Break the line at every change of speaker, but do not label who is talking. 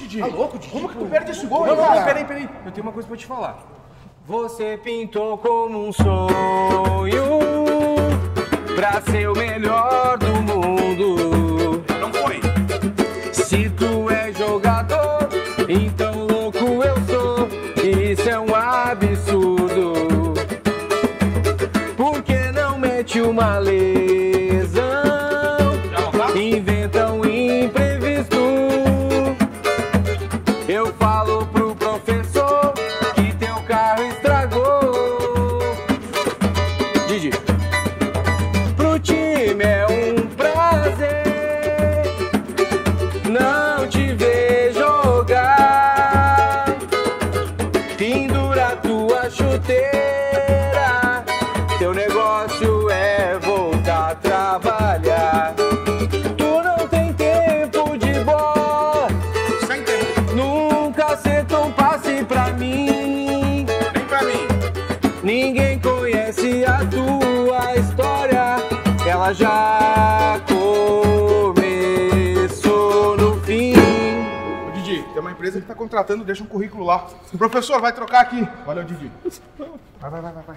Didi?
Tá louco, Didi?
Como que tu perde esse gol,
Não, não, peraí, peraí. Eu tenho uma coisa pra te falar. Você pintou como um sonho pra ser o melhor do mundo.
Não foi.
Se tu é jogador, então louco eu sou. Isso é um absurdo. Por que não mete uma lesão? Inventa um falo pro professor que teu carro estragou. Didi. Pro time é um prazer não te ver jogar. Pendura tua chuteira. Teu negócio Ninguém conhece a tua história. Ela já começou no fim.
Ô, Didi, tem uma empresa que tá contratando, deixa um currículo lá. Professor, vai trocar aqui. Valeu, Didi. Vai, vai, vai, vai. vai.